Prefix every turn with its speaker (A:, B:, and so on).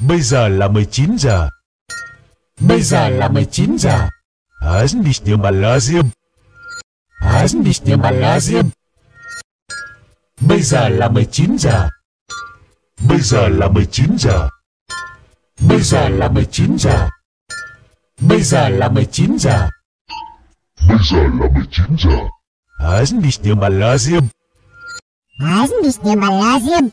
A: Bây giờ là 19 giờ.
B: Bây giờ là 19 giờ.
A: Hast nicht dir mal Lasium?
B: Hast nicht dir mal Lasium?
A: Bây giờ là 19 giờ. Bây giờ là 19 giờ.
B: Bây giờ là 19 giờ. Bây giờ là 19 giờ.
C: Bây giờ là 19 giờ.
A: Hast nicht dir mal Lasium?
D: Hast nicht dir mal Lasium?